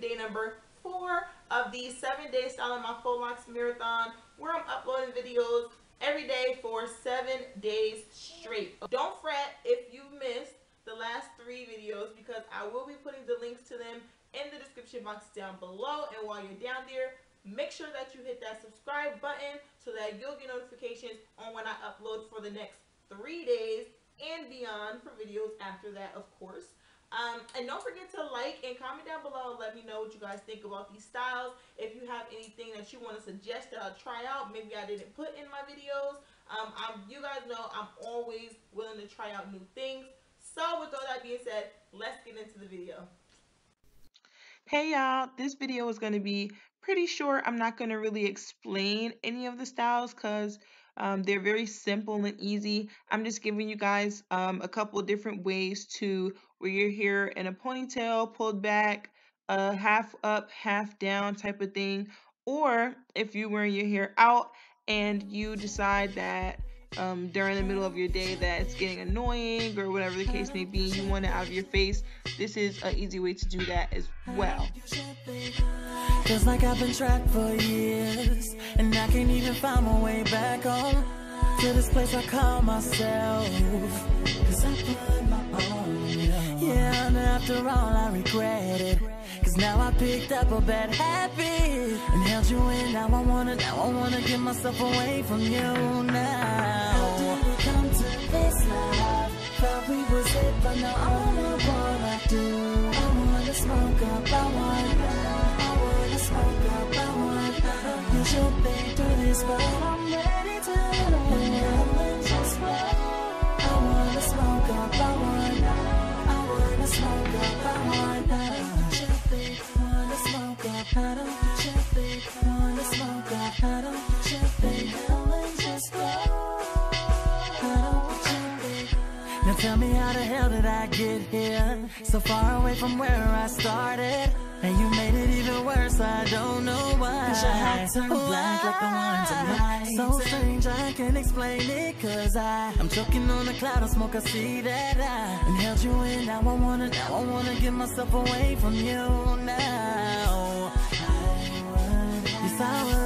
Day number four of the seven day Styling My Faux Locs Marathon, where I'm uploading videos every day for seven days straight. Don't fret if you missed the last three videos because I will be putting the links to them in the description box down below. And while you're down there, make sure that you hit that subscribe button so that you'll get notifications on when I upload for the next three days and beyond for videos after that, of course. Um, and don't forget to like and comment down below and let me know what you guys think about these styles. If you have anything that you want to suggest that I'll try out, maybe I didn't put in my videos. Um, I'm, you guys know I'm always willing to try out new things. So with all that being said, let's get into the video. Hey y'all, this video is going to be pretty short. I'm not going to really explain any of the styles because um, they're very simple and easy. I'm just giving you guys um, a couple different ways to wear your hair in a ponytail, pulled back, uh, half up, half down type of thing. Or if you're wearing your hair out and you decide that um, during the middle of your day that it's getting annoying or whatever the case may be, you want it out of your face, this is an easy way to do that as well. Feels like I've been trapped for years And I can't even find my way back home To this place I call myself Cause I put my own Yeah, and after all I regret picked up a bad habit And held you in, now I wanna, now I wanna get myself away from you now. How did we come to this life? Thought we was it, but now I wanna wanna do. I wanna smoke up, I wanna I wanna smoke up, I wanna. You should think through this, but now tell me how the hell did I get here? So far away from where I started. And you made it even worse, I don't know why. Cause your hat turned black like the one tonight. So strange, I can't explain it. Cause I, I'm choking on a cloud of smoke, I see that I inhaled you in. Now I wanna, now I wanna get myself away from you now. Yes I would